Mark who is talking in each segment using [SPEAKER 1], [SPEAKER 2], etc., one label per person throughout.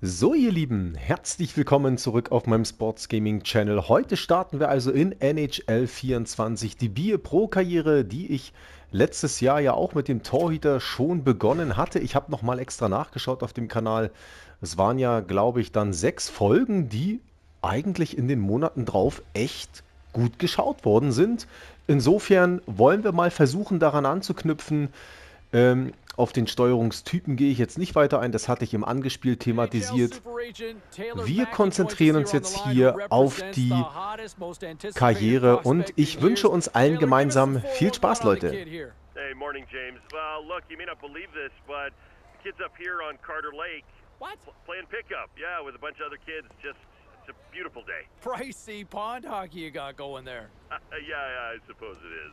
[SPEAKER 1] So ihr Lieben, herzlich willkommen zurück auf meinem Sports Gaming Channel. Heute starten wir also in NHL 24 die Bier Pro Karriere, die ich letztes Jahr ja auch mit dem Torhüter schon begonnen hatte. Ich habe nochmal extra nachgeschaut auf dem Kanal. Es waren ja, glaube ich, dann sechs Folgen, die eigentlich in den Monaten drauf echt gut geschaut worden sind. Insofern wollen wir mal versuchen daran anzuknüpfen. Ähm, auf den Steuerungstypen gehe ich jetzt nicht weiter ein, das hatte ich im Angespiel thematisiert. Wir konzentrieren uns jetzt hier auf die Karriere und ich wünsche uns allen gemeinsam viel Spaß, Leute. Hey, morning, James. Well, look, you may not believe this, but the kids up here on Carter Lake what? playing pickup. Yeah, with a bunch of other kids. Just, it's a beautiful day. Pricey pond hockey you got going there. yeah, yeah, I suppose it is.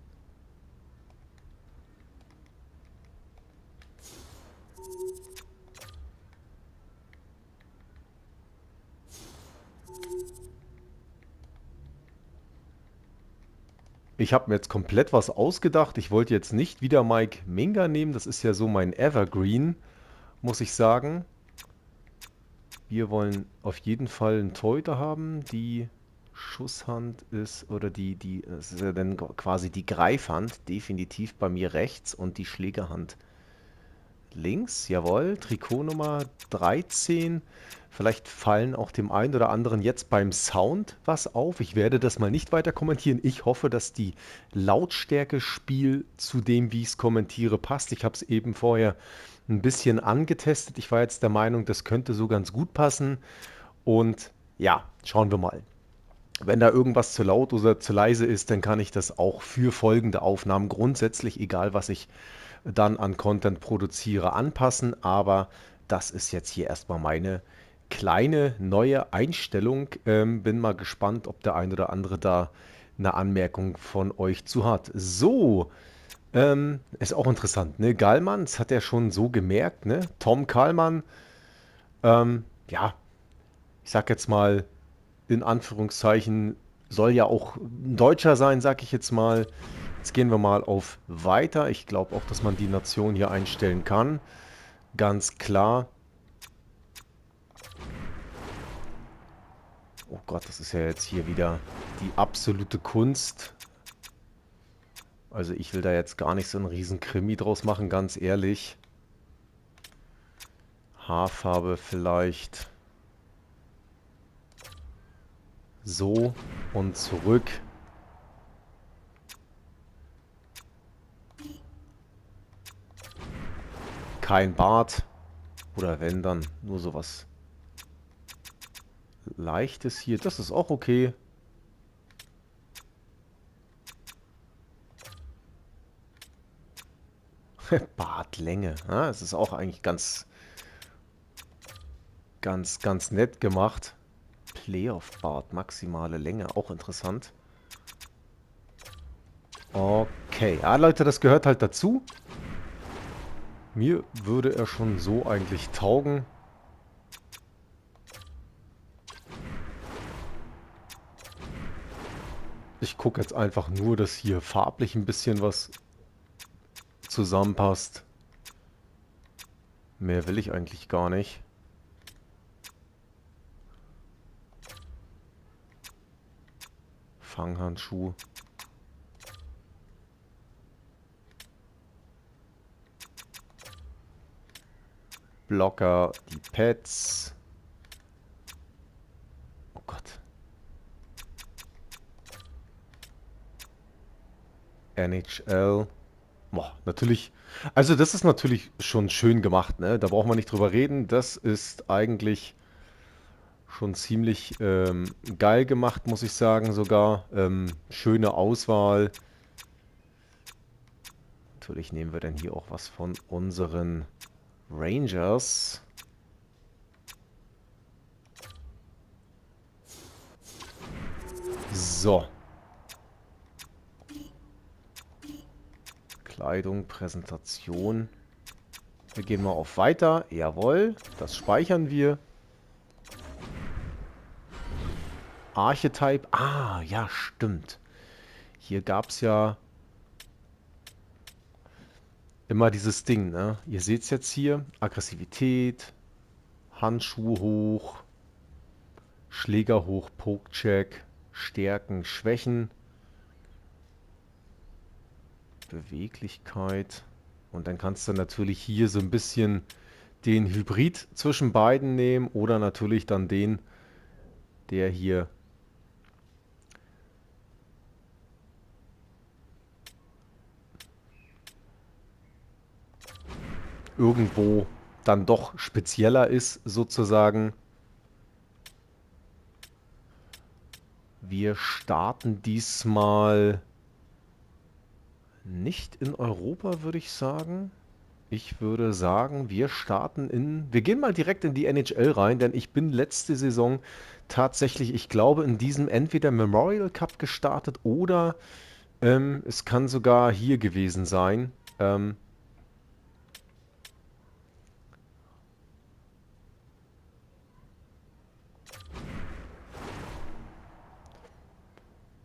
[SPEAKER 1] Ich habe mir jetzt komplett was ausgedacht. Ich wollte jetzt nicht wieder Mike Minga nehmen. Das ist ja so mein Evergreen, muss ich sagen. Wir wollen auf jeden Fall einen Torhüter haben. Die Schusshand ist, oder die, die, das ist ja dann quasi die Greifhand, definitiv bei mir rechts und die Schlägerhand links. Jawohl, Trikot Nummer 13. Vielleicht fallen auch dem einen oder anderen jetzt beim Sound was auf. Ich werde das mal nicht weiter kommentieren. Ich hoffe, dass die Lautstärke-Spiel zu dem, wie ich es kommentiere, passt. Ich habe es eben vorher ein bisschen angetestet. Ich war jetzt der Meinung, das könnte so ganz gut passen. Und ja, schauen wir mal. Wenn da irgendwas zu laut oder zu leise ist, dann kann ich das auch für folgende Aufnahmen grundsätzlich, egal was ich dann an Content produziere, anpassen. Aber das ist jetzt hier erstmal meine kleine neue Einstellung. Ähm, bin mal gespannt, ob der ein oder andere da eine Anmerkung von euch zu hat. So, ähm, ist auch interessant, ne? Gallmann, das hat er schon so gemerkt, ne? Tom Kallmann, ähm, ja, ich sag jetzt mal in Anführungszeichen, soll ja auch ein Deutscher sein, sag ich jetzt mal. Jetzt gehen wir mal auf Weiter. Ich glaube auch, dass man die Nation hier einstellen kann. Ganz klar. Oh Gott, das ist ja jetzt hier wieder die absolute Kunst. Also ich will da jetzt gar nicht so einen riesen Krimi draus machen, ganz ehrlich. Haarfarbe vielleicht so und zurück. Kein Bart. Oder wenn, dann nur sowas Leichtes hier. Das ist auch okay. Bartlänge. Ja, es ist auch eigentlich ganz, ganz, ganz nett gemacht. Playoff-Bart, maximale Länge, auch interessant. Okay, ja Leute, das gehört halt dazu. Mir würde er schon so eigentlich taugen. Ich gucke jetzt einfach nur, dass hier farblich ein bisschen was zusammenpasst. Mehr will ich eigentlich gar nicht. Fanghandschuh. Blocker, die Pads. NHL. Boah, natürlich. Also das ist natürlich schon schön gemacht, ne? Da braucht man nicht drüber reden. Das ist eigentlich schon ziemlich ähm, geil gemacht, muss ich sagen sogar. Ähm, schöne Auswahl. Natürlich nehmen wir dann hier auch was von unseren Rangers. So. Kleidung, Präsentation. Wir gehen mal auf Weiter. Jawohl, das speichern wir. Archetype. Ah, ja, stimmt. Hier gab es ja immer dieses Ding, ne? Ihr seht es jetzt hier. Aggressivität, Handschuh hoch, Schläger hoch, Pokecheck, Stärken, Schwächen, Beweglichkeit. Und dann kannst du natürlich hier so ein bisschen den Hybrid zwischen beiden nehmen oder natürlich dann den, der hier irgendwo dann doch spezieller ist, sozusagen. Wir starten diesmal nicht in Europa, würde ich sagen. Ich würde sagen, wir starten in... Wir gehen mal direkt in die NHL rein, denn ich bin letzte Saison tatsächlich, ich glaube, in diesem entweder Memorial Cup gestartet oder ähm, es kann sogar hier gewesen sein. Ähm,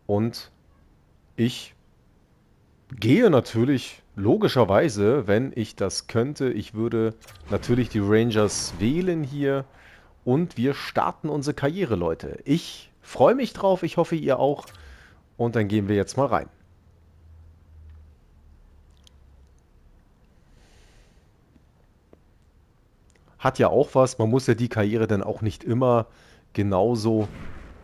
[SPEAKER 1] Und ich gehe natürlich logischerweise, wenn ich das könnte, ich würde natürlich die Rangers wählen hier und wir starten unsere Karriere, Leute. Ich freue mich drauf, ich hoffe ihr auch und dann gehen wir jetzt mal rein. Hat ja auch was, man muss ja die Karriere dann auch nicht immer genauso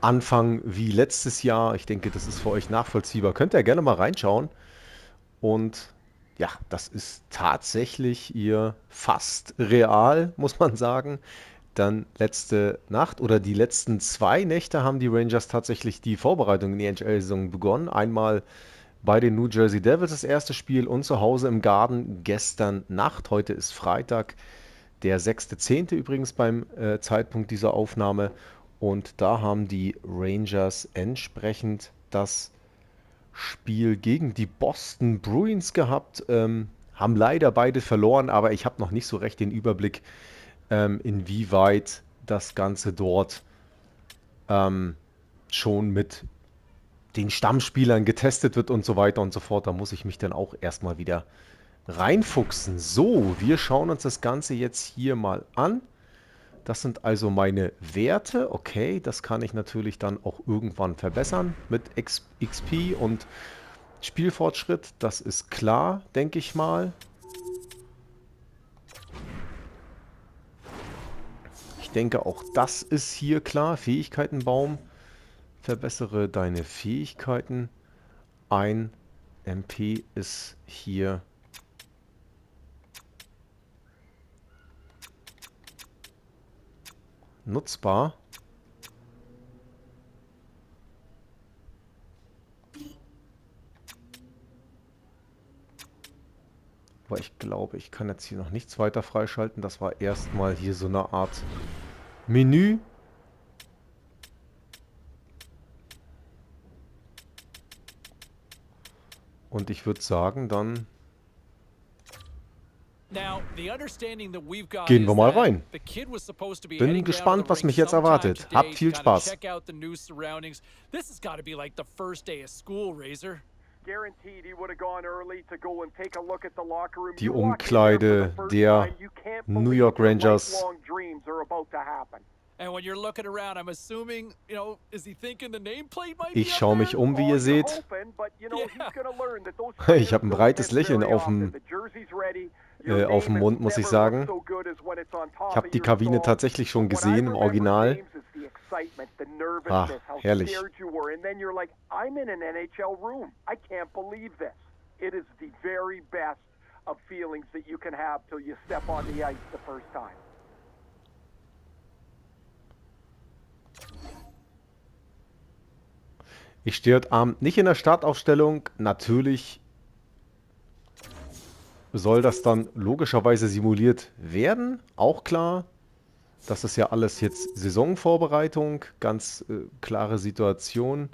[SPEAKER 1] Anfang wie letztes Jahr. Ich denke, das ist für euch nachvollziehbar. Könnt ihr gerne mal reinschauen. Und ja, das ist tatsächlich ihr fast real, muss man sagen. Dann letzte Nacht oder die letzten zwei Nächte haben die Rangers tatsächlich die Vorbereitung in die NHL-Saison begonnen. Einmal bei den New Jersey Devils das erste Spiel und zu Hause im Garten gestern Nacht. Heute ist Freitag, der 6.10. übrigens beim äh, Zeitpunkt dieser Aufnahme. Und da haben die Rangers entsprechend das Spiel gegen die Boston Bruins gehabt. Ähm, haben leider beide verloren, aber ich habe noch nicht so recht den Überblick, ähm, inwieweit das Ganze dort ähm, schon mit den Stammspielern getestet wird und so weiter und so fort. Da muss ich mich dann auch erstmal wieder reinfuchsen. So, wir schauen uns das Ganze jetzt hier mal an. Das sind also meine Werte. Okay, das kann ich natürlich dann auch irgendwann verbessern mit XP und Spielfortschritt. Das ist klar, denke ich mal. Ich denke, auch das ist hier klar. Fähigkeitenbaum. Verbessere deine Fähigkeiten. Ein MP ist hier nutzbar. Aber ich glaube, ich kann jetzt hier noch nichts weiter freischalten. Das war erstmal hier so eine Art Menü. Und ich würde sagen, dann Gehen wir mal rein. Bin gespannt, was mich jetzt erwartet. Habt viel Spaß. Die Umkleide der New York Rangers. Ich schaue mich um, wie ihr seht. Ich habe ein breites Lächeln auf dem äh, auf dem Mund, muss ich sagen. Ich habe die Kabine tatsächlich schon gesehen im Original. Ah, herrlich. It is the very best of feelings that you can have till you step on the ice the first time. Ich stehe heute Abend nicht in der Startaufstellung. Natürlich soll das dann logischerweise simuliert werden. Auch klar. Das ist ja alles jetzt Saisonvorbereitung. Ganz äh, klare Situation.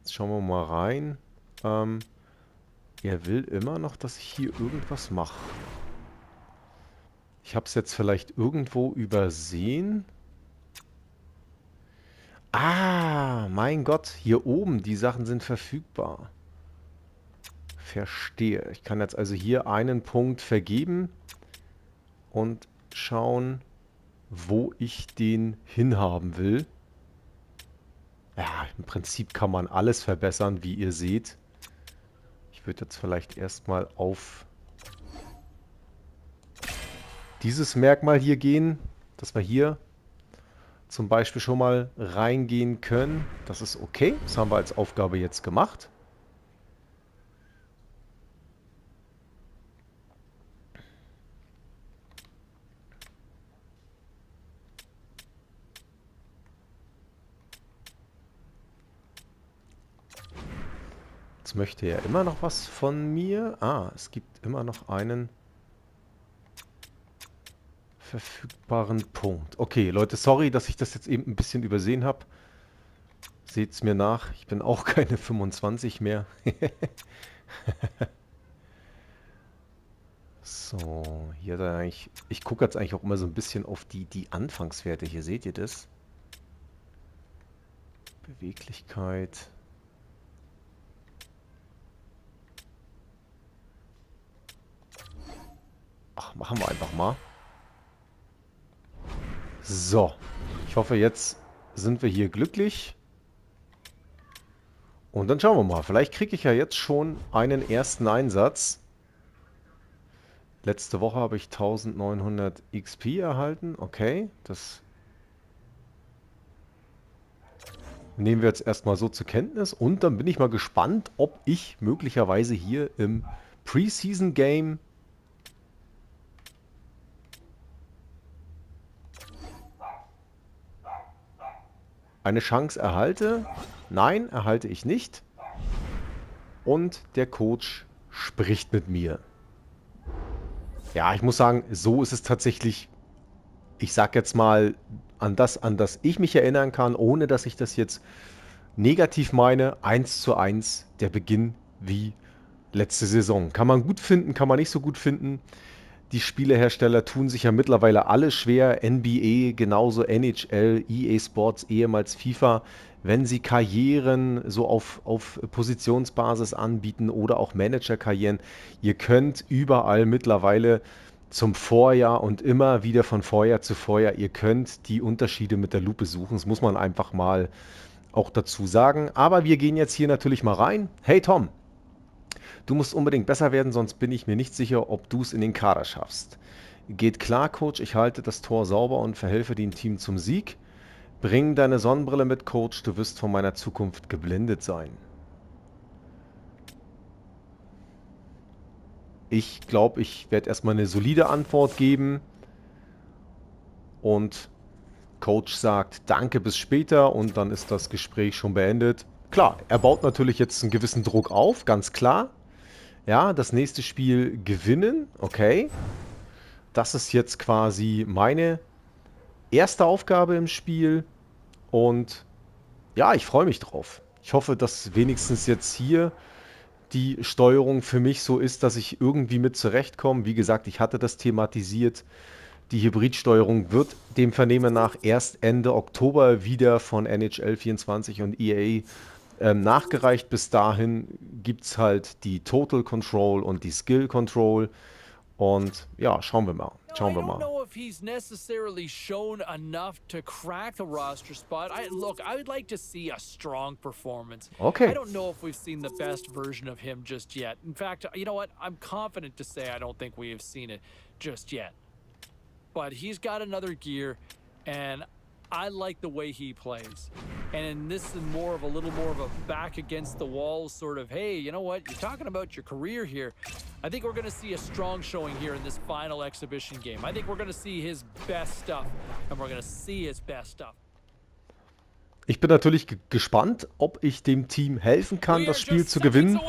[SPEAKER 1] Jetzt schauen wir mal rein. Ähm, er will immer noch, dass ich hier irgendwas mache. Ich habe es jetzt vielleicht irgendwo übersehen. Ah, mein Gott, hier oben, die Sachen sind verfügbar. Verstehe. Ich kann jetzt also hier einen Punkt vergeben und schauen, wo ich den hinhaben will. Ja, im Prinzip kann man alles verbessern, wie ihr seht. Ich würde jetzt vielleicht erstmal auf dieses Merkmal hier gehen, dass wir hier zum Beispiel schon mal reingehen können. Das ist okay. Das haben wir als Aufgabe jetzt gemacht. Möchte er immer noch was von mir. Ah, es gibt immer noch einen verfügbaren Punkt. Okay, Leute, sorry, dass ich das jetzt eben ein bisschen übersehen habe. Seht es mir nach, ich bin auch keine 25 mehr. so, hier da eigentlich... Ich gucke jetzt eigentlich auch immer so ein bisschen auf die, die Anfangswerte. Hier seht ihr das. Beweglichkeit. Ach, machen wir einfach mal. So. Ich hoffe, jetzt sind wir hier glücklich. Und dann schauen wir mal. Vielleicht kriege ich ja jetzt schon einen ersten Einsatz. Letzte Woche habe ich 1900 XP erhalten. Okay, das nehmen wir jetzt erstmal so zur Kenntnis. Und dann bin ich mal gespannt, ob ich möglicherweise hier im Preseason eine Chance erhalte. Nein, erhalte ich nicht. Und der Coach spricht mit mir. Ja, ich muss sagen, so ist es tatsächlich, ich sag jetzt mal, an das, an das ich mich erinnern kann, ohne dass ich das jetzt negativ meine, 1 zu 1 der Beginn wie letzte Saison. Kann man gut finden, kann man nicht so gut finden. Die Spielehersteller tun sich ja mittlerweile alle schwer, NBA, genauso NHL, EA Sports, ehemals FIFA, wenn sie Karrieren so auf, auf Positionsbasis anbieten oder auch Managerkarrieren. Ihr könnt überall mittlerweile zum Vorjahr und immer wieder von Vorjahr zu Vorjahr, ihr könnt die Unterschiede mit der Lupe suchen. Das muss man einfach mal auch dazu sagen. Aber wir gehen jetzt hier natürlich mal rein. Hey Tom, Du musst unbedingt besser werden, sonst bin ich mir nicht sicher, ob du es in den Kader schaffst. Geht klar, Coach, ich halte das Tor sauber und verhelfe dem Team zum Sieg. Bring deine Sonnenbrille mit, Coach, du wirst von meiner Zukunft geblendet sein. Ich glaube, ich werde erstmal eine solide Antwort geben. Und Coach sagt, danke, bis später und dann ist das Gespräch schon beendet. Klar, er baut natürlich jetzt einen gewissen Druck auf, ganz klar. Ja, das nächste Spiel gewinnen. Okay. Das ist jetzt quasi meine erste Aufgabe im Spiel. Und ja, ich freue mich drauf. Ich hoffe, dass wenigstens jetzt hier die Steuerung für mich so ist, dass ich irgendwie mit zurechtkomme. Wie gesagt, ich hatte das thematisiert. Die Hybridsteuerung wird dem Vernehmen nach erst Ende Oktober wieder von NHL 24 und EA ähm, nachgereicht bis dahin gibt es halt die Total Control und die Skill Control. Und ja, schauen wir mal. Schauen wir mal. he's necessarily shown enough to crack the roster spot. I look, I would like to see a strong performance. Okay. I don't know if we've seen the best version of him just yet. In fact, you know what? I'm confident to say I don't think we have seen it just yet. But he's got another gear and I like the way he plays. And this is more of a little more of a back against the wall sort of, hey, you know what? You're talking about your career here. I think we're going to see a strong showing here in this final exhibition game. I think we're going to see his best stuff. And we're going to see his best stuff. Ich bin natürlich gespannt, ob ich dem Team helfen kann, das Spiel zu gewinnen.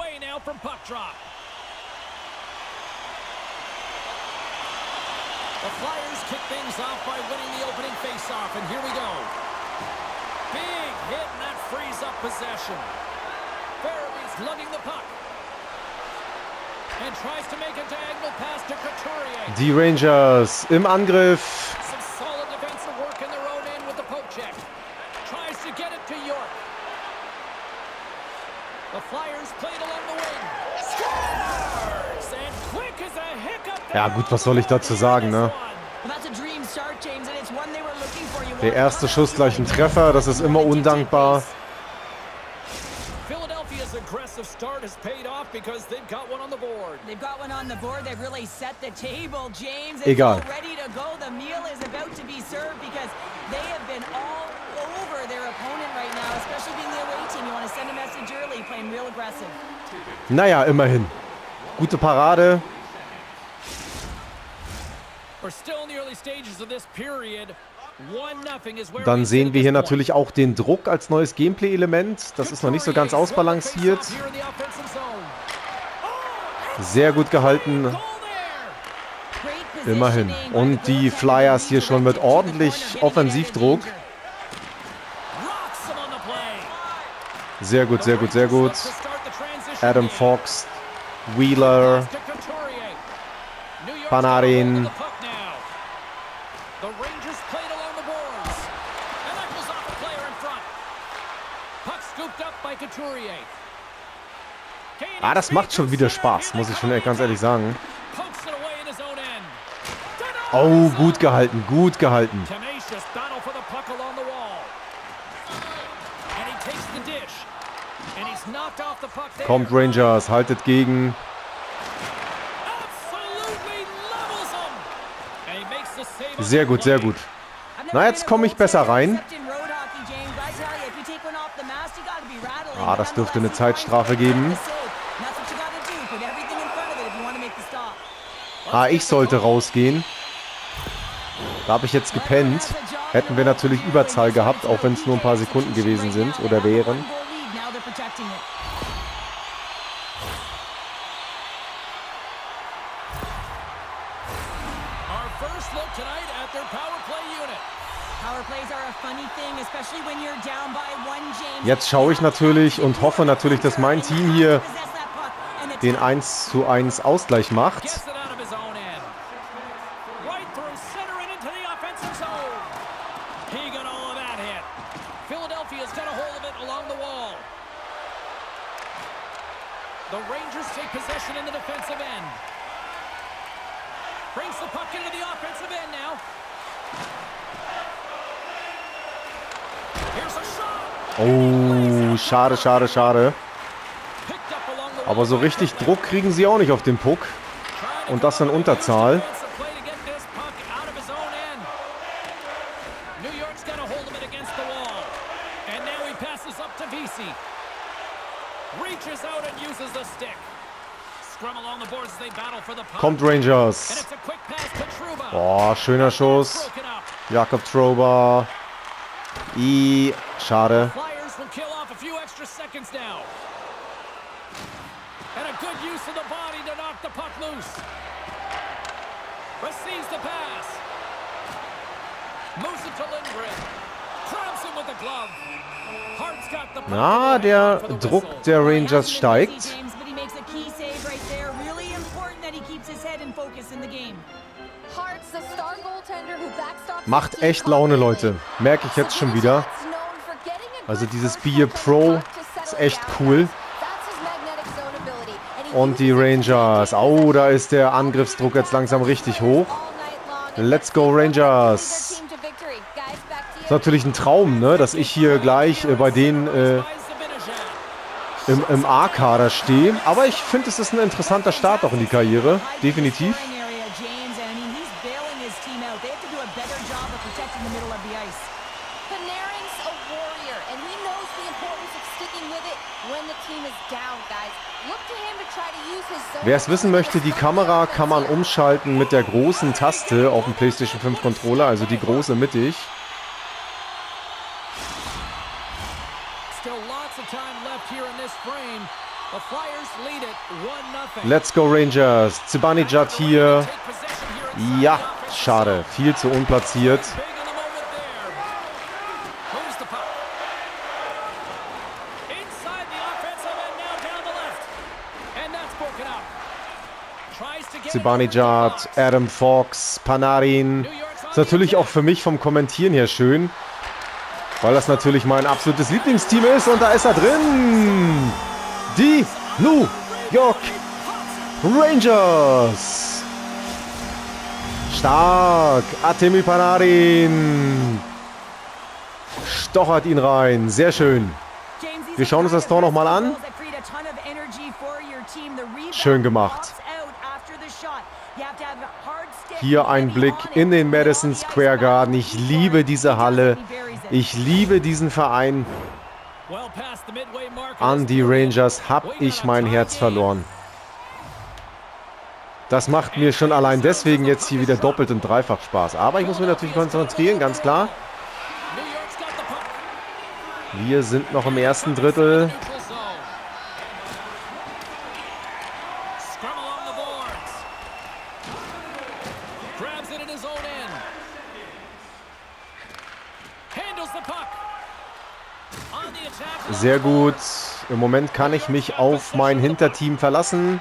[SPEAKER 1] The Flyers kick things off by winning faceoff, and here we go. Big hit, and that frees up possession.
[SPEAKER 2] Farabee's lugging the puck. And tries to make a diagonal pass to Couturier.
[SPEAKER 1] Die Rangers im Angriff.
[SPEAKER 2] Some solid defensive work in their own end with the poke check. Tries to get it to York. The Flyers played along the wing. Scores! And quick as a hiccup.
[SPEAKER 1] Ja gut, was soll ich dazu sagen, ne?
[SPEAKER 3] Well, that's a dream start, James, and it's one they were looking for. You
[SPEAKER 1] Der erste Schuss gleich ein Treffer, das ist immer undankbar.
[SPEAKER 2] Philadelphia's aggressive start has paid off because they've got one on the board.
[SPEAKER 3] They've got one on the board. They've really set the table, James. It's
[SPEAKER 1] Egal.
[SPEAKER 3] all ready to go. The meal is about to be served because they have been all over their opponent right now, especially being the away team. You want to send a message early, playing real aggressive.
[SPEAKER 1] Naja, immerhin. Gute Parade.
[SPEAKER 2] We're still in the early stages of this period.
[SPEAKER 1] Dann sehen wir hier natürlich auch den Druck als neues Gameplay-Element. Das ist noch nicht so ganz ausbalanciert. Sehr gut gehalten.
[SPEAKER 3] Great
[SPEAKER 1] Immerhin. Und die. Flyers hier schon mit ordentlich Offensivdruck. Sehr gut, sehr gut, sehr gut. Adam. Fox, Wheeler, Panarin.
[SPEAKER 2] got a hold of the puck now. The Rangers played along the boards. And that goes off a player in front. Puck scooped up by Couturier. Kane
[SPEAKER 1] Ah, das macht schon wieder Spaß, muss ich schon ganz ehrlich sagen. Oh, gut gehalten, gut gehalten. Kommt Rangers, haltet gegen. Sehr gut, sehr gut. Na, jetzt komme ich besser rein. Ah, das dürfte eine Zeitstrafe geben.
[SPEAKER 3] the save. And that's what you gotta do. Put everything in front of it if you want to make the stop.
[SPEAKER 1] Ah, ich sollte rausgehen. Da habe ich jetzt gepennt. Hätten wir natürlich Überzahl gehabt, auch wenn es nur ein paar Sekunden gewesen sind oder wären. Jetzt schaue ich natürlich und hoffe natürlich, dass mein Team hier den
[SPEAKER 3] time
[SPEAKER 1] 1 zu 1 Ausgleich macht.
[SPEAKER 2] Right through center and into the offensive zone. He got all of that hit. Philadelphia's got a hold of it along the wall. The Rangers take possession in the defensive end. Brings the puck into the offensive end now. Here's a shot.
[SPEAKER 1] Oh, schade, schade, schade. Aber so richtig Druck kriegen sie auch nicht auf den Puck. Und das in Unterzahl.
[SPEAKER 2] Him with the glove. Hart's got the puck
[SPEAKER 1] Na,
[SPEAKER 2] the
[SPEAKER 1] der Druck der Rangers steigt. Macht echt Laune, Leute. Merke ich jetzt schon wieder. Also dieses Bier Pro ist echt cool. Und die Rangers. Oh, da ist der Angriffsdruck jetzt langsam richtig hoch. Let's go, Rangers. Ist natürlich ein Traum, ne, dass ich hier gleich äh, bei denen äh, im, im A-Kader stehe. Aber ich finde, es ist ein interessanter Start auch in die Karriere. Definitiv.
[SPEAKER 3] Scoring area, James, and I mean, he's out. They have to do a better job of protecting the middle of the ice.
[SPEAKER 4] Panarin's a warrior, and he knows the importance of sticking with it when the team is down, guys. Look to him to try to use his zone
[SPEAKER 1] Wer es wissen möchte, die Kamera kann man umschalten mit der großen Taste auf dem PlayStation 5 Controller, also die große mittig.
[SPEAKER 2] Still lots of time left here in this frame. The Flyers lead it 1-0.
[SPEAKER 1] Let's go Rangers. Zibanejad hier. Ja, Schade, viel zu unplatziert.
[SPEAKER 2] Zibanejad, Adam Fox, Panarin. Ist natürlich auch für mich vom Kommentieren her schön, weil das natürlich mein absolutes Lieblingsteam ist. Und da ist er drin. Die New York Rangers. Stark. Artemi Panarin. Stochert ihn rein. Sehr schön. Wir schauen uns das Tor nochmal an. Schön gemacht. Hier ein Blick in den Madison Square Garden. Ich liebe diese Halle. Ich liebe diesen Verein. An die Rangers habe ich mein Herz verloren. Das macht mir schon allein deswegen jetzt hier wieder doppelt und dreifach Spaß. Aber ich muss mich natürlich konzentrieren, ganz klar. Wir sind noch im ersten Drittel. Sehr gut. Im Moment kann ich mich auf mein Hinterteam verlassen.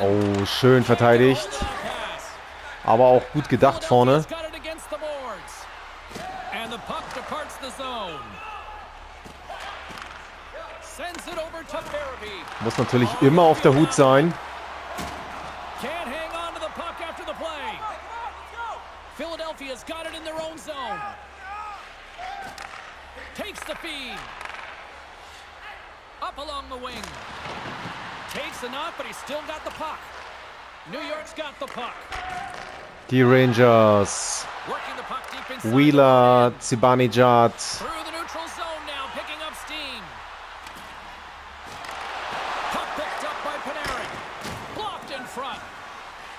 [SPEAKER 2] Oh, schön verteidigt. Aber auch gut gedacht vorne. Muss natürlich immer auf der Hut sein. Philadelphia's got it in their own zone. Takes the feed. Up along the wing. Takes the knock, but he's still got the puck. New York's got the puck. Die Rangers. Wheeler, Zibanejad.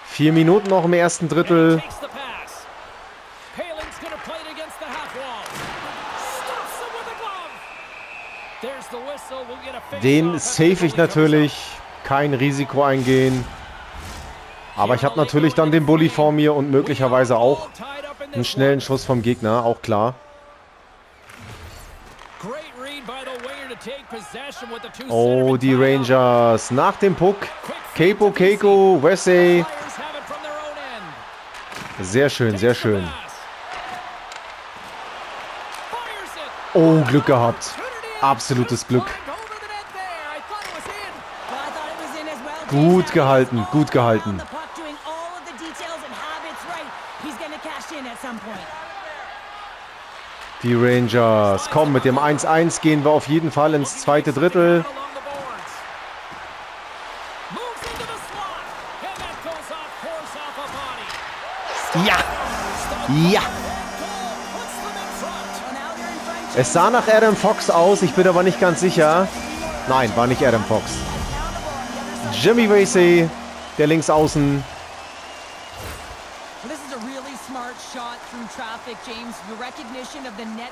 [SPEAKER 2] Vier Minuten noch im ersten Drittel. Den safe ich natürlich. Kein Risiko eingehen. Aber ich habe natürlich dann den Bully vor mir und möglicherweise auch einen schnellen Schuss vom Gegner, auch klar. Oh, die Rangers nach dem Puck. Capo, Keiko, Wesley. Sehr schön, sehr schön. Oh, Glück gehabt. Absolutes Glück. Gut gehalten, gut gehalten. Die Rangers. Komm, mit dem 1-1 gehen wir auf jeden Fall ins zweite Drittel. Ja! Ja! Es sah nach Adam Fox aus, ich bin aber nicht ganz sicher. Nein, war nicht Adam Fox. Jimmy Wasey, der Linksaußen.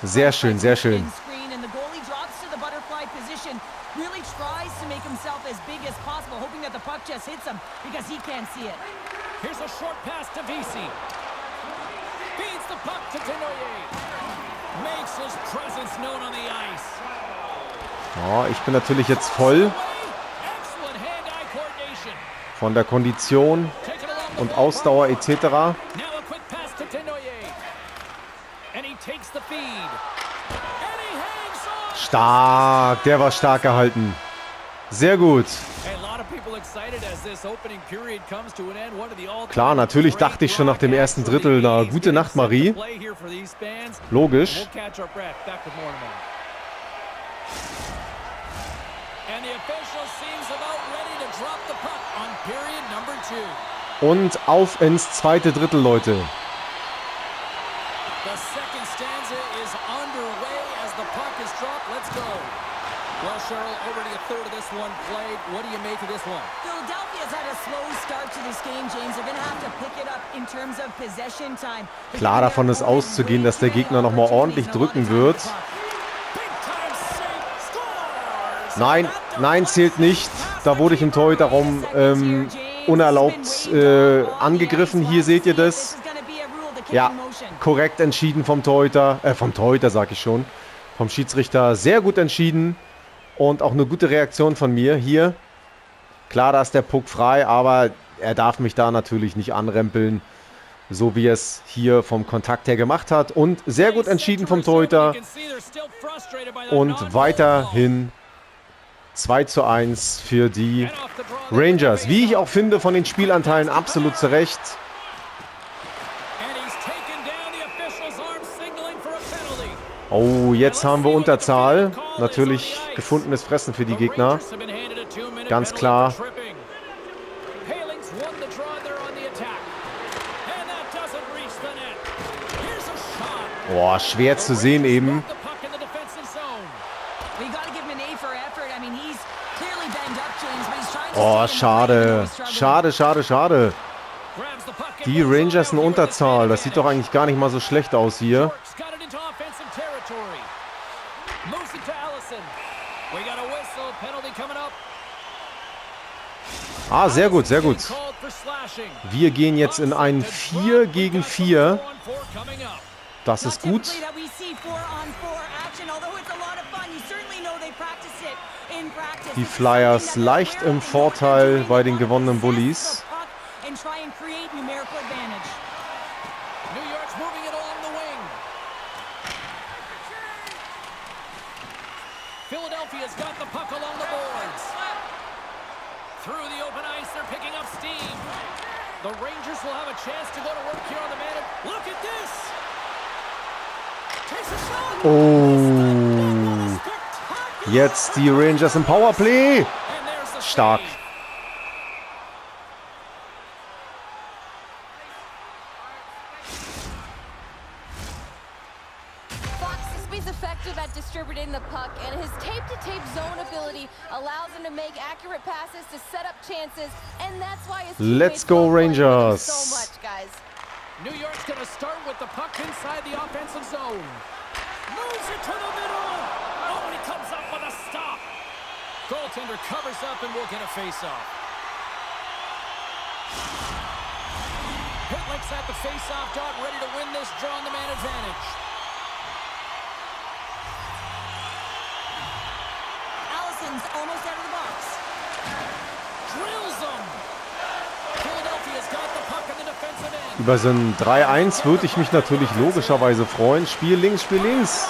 [SPEAKER 2] Sehr schön, sehr schön. Really tries to make himself as big as possible, hoping that the puck just hits him because he can't see it. Here's a short pass to VC. Feeds the puck to Tenoyer. Makes his presence known on the ice. Oh, ich bin natürlich jetzt voll von der Kondition und Ausdauer etc. Stark, der war stark gehalten. Sehr gut. Klar, natürlich dachte ich schon nach dem ersten Drittel, na, gute Nacht, Marie. Logisch. Und auf ins zweite Drittel, Leute. Klar davon ist auszugehen, dass der Gegner nochmal ordentlich drücken wird. Nein, nein, zählt nicht. Da wurde ich im Torhüterraum ähm, unerlaubt äh, angegriffen. Hier seht ihr das. Ja, korrekt entschieden vom Torhüter, äh, vom Torhüter sag ich schon, vom Schiedsrichter sehr gut entschieden und auch eine gute Reaktion von mir hier. Klar, da ist der Puck frei, aber er darf mich da natürlich nicht anrempeln, so wie er es hier vom Kontakt her gemacht hat. Und sehr gut entschieden vom Torhüter. Und weiterhin 2 zu 1 für die Rangers. Wie ich auch finde, von den Spielanteilen absolut zurecht. Oh, jetzt haben wir Unterzahl. Natürlich gefundenes Fressen für die Gegner. Ganz klar. Boah, schwer zu sehen eben. Oh, schade. Schade, schade, schade. Die Rangers in Unterzahl. Das sieht doch eigentlich gar nicht mal so schlecht aus hier. Ah, sehr gut, sehr gut. Wir gehen jetzt in ein 4 gegen 4. Das ist gut. Die Flyers leicht im Vorteil bei den gewonnenen Bullies. Philadelphia's got the puck along the boards. Through the open ice, they're picking up steam. The Rangers will have a chance to go to work here on the man. Look at this! Oh. Jetzt die Rangers im Powerplay. Stark. distributing the puck, and his tape-to-tape -tape zone ability allows him to make accurate passes to set up chances, and that's why his Let's go Rangers! So much, guys. New York's going to start with the puck inside the offensive zone. Moves it to the middle. Oh, and he comes up with a stop. Goaltender and will get a face-off. Pitlick's at the face-off dot, ready to win this draw on the man advantage. Allison's almost out of the box. Drills him. Philadelphia's got the puck in the defensive end. Über so ein 3-1 würde ich mich natürlich logischerweise freuen. Spiel links, Spiel links.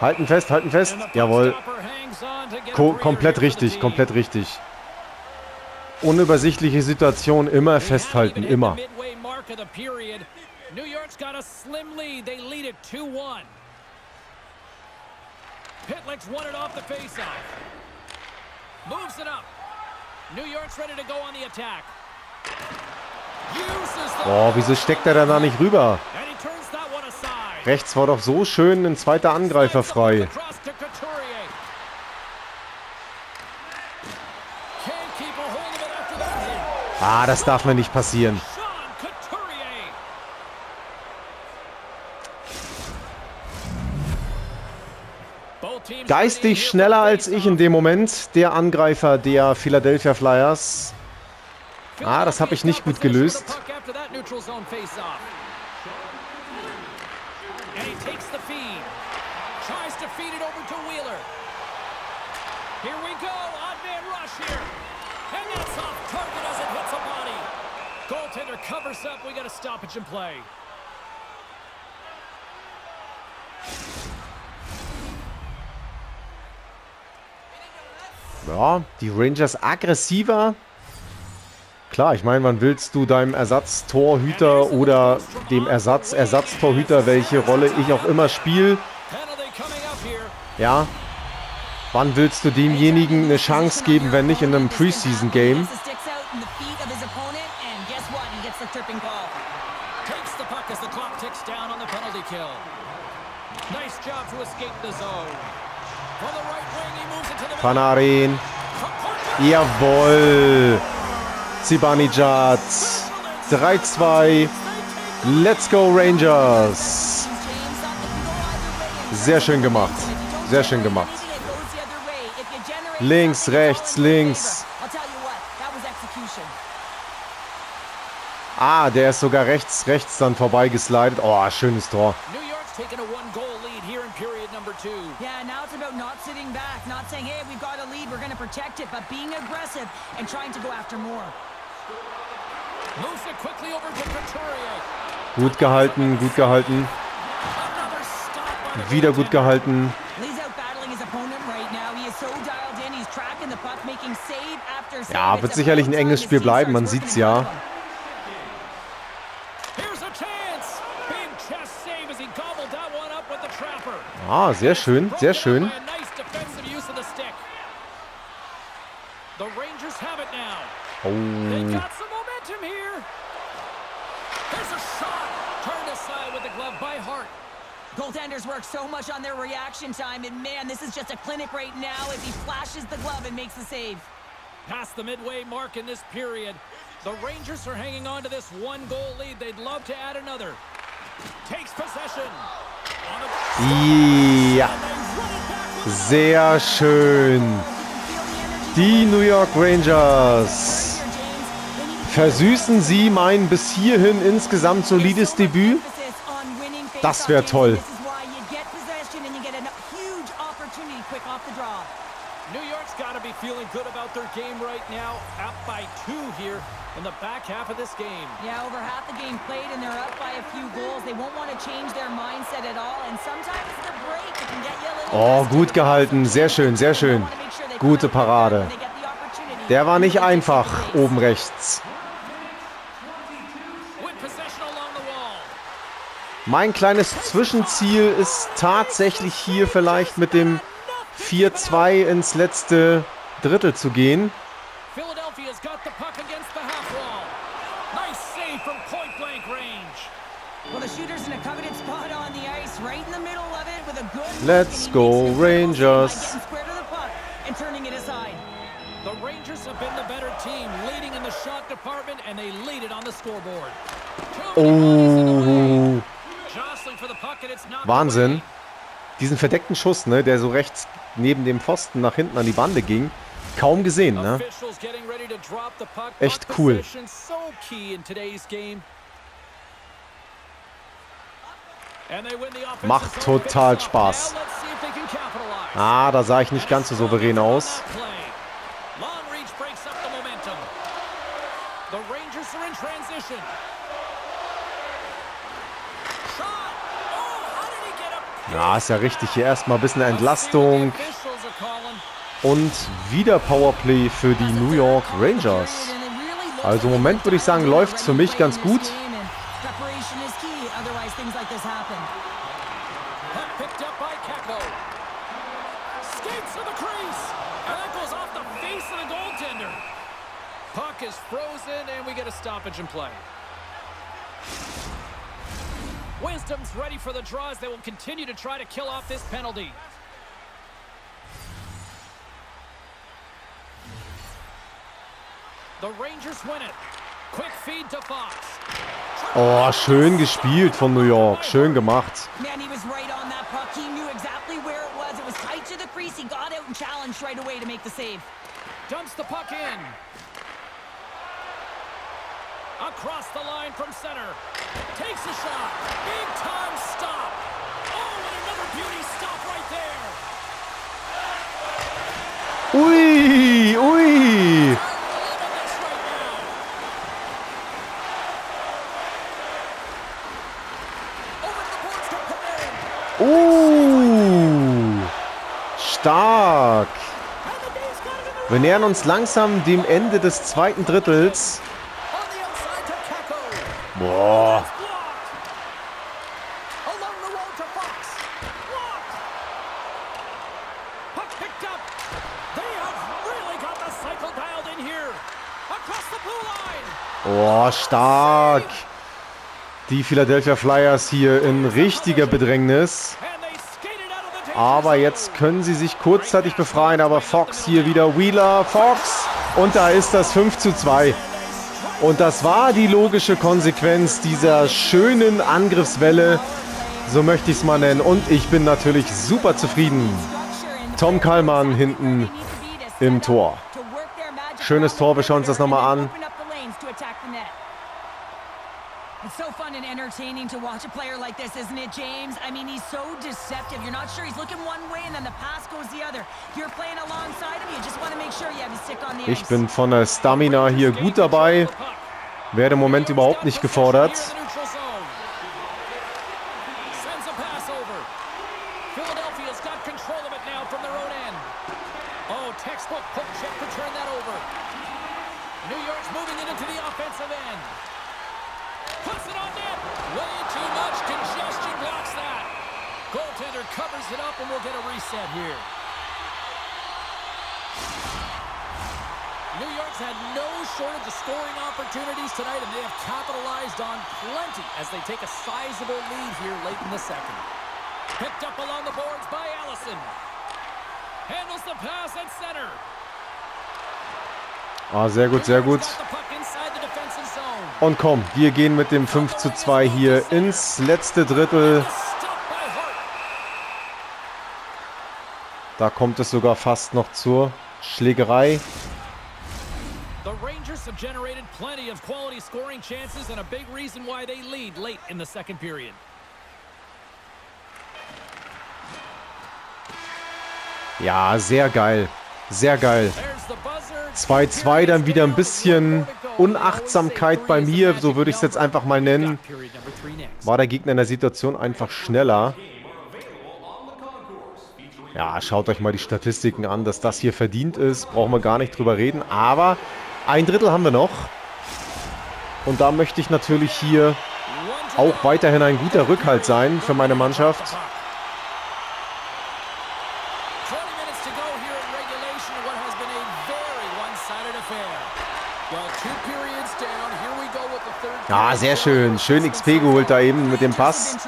[SPEAKER 2] Halten fest, halten fest. Jawohl. Ko komplett richtig, komplett richtig. Unübersichtliche Situation, immer festhalten, immer. New York's got a slim lead. They lead it 2-1. Pitlick's won it off the faceoff. Moves it up. New York's ready to go on the attack. Boah, wieso steckt er da nicht rüber? Rechts war doch so schön ein zweiter Angreifer frei. Ah, das darf mir nicht passieren. Geistig schneller als ich in dem Moment, der Angreifer der Philadelphia Flyers. Ah, das habe ich nicht gut gelöst. Covers up. We got a stoppage in play. Ja, die Rangers aggressiver, Klar, ich meine, wann willst du deinem Ersatztorhüter oder dem Ersatz-Ersatztorhüter, welche Rolle ich auch immer spiele, ja, wann willst du demjenigen eine Chance geben, wenn nicht in einem Preseason-Game? From the right wing, he moves it to the.
[SPEAKER 1] Panarin. Jawohl. Zibanejad. 3-2. Let's go Rangers. Sehr schön gemacht. Sehr schön gemacht. Links, rechts, links. Ah, der ist sogar rechts, rechts dann vorbeigeslidet. Oh, schönes Tor.
[SPEAKER 2] New York's taken a one-goal lead here in period number two.
[SPEAKER 3] Yeah, now it's about not sitting back, not saying, hey, we've got a lead, we're going to protect it, but being aggressive and trying to go after more.
[SPEAKER 2] Moves it quickly over to Couturier.
[SPEAKER 1] Gut gehalten, gut gehalten. Wieder gut gehalten. Ja, wird sicherlich ein enges Spiel bleiben, man sieht's ja.
[SPEAKER 2] Aside with the glove by Hart.
[SPEAKER 3] Goaltenders work so much on their reaction time, and man, this is just a clinic right now as he flashes the glove and makes the save.
[SPEAKER 2] Past the midway mark in this period. The Rangers are hanging on to this one goal lead. They'd love to add another. Takes possession.
[SPEAKER 1] Ja, sehr schön. Die New York Rangers versüßen sie mein bis hierhin insgesamt solides Debüt. Das wär toll.
[SPEAKER 2] New York's got to be feeling good about their game right now. Up by two here in the back half of this game.
[SPEAKER 3] Yeah, over half the game played and they're up by a few goals. They won't want to change their mindset at all. And sometimes the break can get you a little
[SPEAKER 1] Oh, gut gehalten. Sehr schön, sehr schön. Gute Parade. Der war nicht einfach oben rechts. Mein kleines Zwischenziel ist tatsächlich hier vielleicht mit dem 4-2 ins letzte Drittel zu gehen. Let's go, Rangers.
[SPEAKER 3] the
[SPEAKER 2] Rangers have been the better team, leading in the shot department, and they lead it on the scoreboard.
[SPEAKER 1] Oh,
[SPEAKER 2] Jostling for the puck, and it's knocked
[SPEAKER 1] Wahnsinn. Diesen verdeckten Schuss, ne, der so rechts neben dem Pfosten nach hinten an die Bande ging, kaum gesehen, ne? Echt cool. Macht total. Spaß. Ah, da sah ich nicht ganz so souverän aus.
[SPEAKER 2] Shot. Oh?
[SPEAKER 1] Ja, ist ja richtig. Hier erstmal ein bisschen Entlastung
[SPEAKER 2] Let's see what the officials are calling.
[SPEAKER 1] Und wieder Powerplay für die New York Rangers. Also im Moment würde ich sagen, läuft's für mich ganz gut.
[SPEAKER 2] Wisdom's ready for the draws. They will continue to try to kill off this penalty. The Rangers win it. Quick feed to Fox.
[SPEAKER 1] Oh, schön gespielt von New York. Schön gemacht.
[SPEAKER 3] Man, he was right on that puck. He knew exactly where it was. It was tight to the crease. He got out and challenged right away to make the save.
[SPEAKER 2] Dumps the puck in. Across the line from center. Takes a shot. Big time stop. Oh, and another beauty stop right there.
[SPEAKER 1] Ui, ui. Wir nähern uns langsam dem Ende des zweiten Drittels. Boah. Oh, stark. Die Philadelphia Flyers hier in richtiger Bedrängnis.
[SPEAKER 2] And they skated out of the Aber jetzt können sie sich kurzzeitig befreien, aber Fox hier wieder, Wheeler, Fox und da ist das 5 zu 2. Und das war die logische Konsequenz dieser schönen Angriffswelle, so möchte ich es mal nennen. Und ich bin natürlich super zufrieden. Tom Kallmann hinten im Tor. Schönes Tor, wir schauen uns das nochmal an.
[SPEAKER 3] It's so fun and entertaining to watch a player like this, isn't it, James? I mean, he's so deceptive. You're not sure he's looking one way and then the pass goes the other. You're playing alongside him, you just want to make sure you have his stick on the
[SPEAKER 2] Ich bin von der Stamina hier gut dabei. Werde im Moment überhaupt nicht gefordert. Ah, sehr gut, sehr gut. Und komm, wir gehen mit dem 5 zu 2 hier ins letzte Drittel. Da kommt es sogar fast noch zur Schlägerei. The Rangers have generated plenty of quality scoring chances and a big reason why they lead late in the second period. Ja, sehr geil. Sehr geil. 2-2 dann wieder ein bisschen Unachtsamkeit bei mir, so würde ich es jetzt einfach mal nennen. War der Gegner in der Situation einfach schneller. Ja, schaut euch mal die Statistiken an, dass das hier verdient ist. Brauchen wir gar nicht drüber reden. Aber ein Drittel haben wir noch. Und da möchte ich natürlich hier auch weiterhin ein guter Rückhalt sein für meine Mannschaft. Ja, sehr schön. Schön XP geholt da eben mit dem Pass.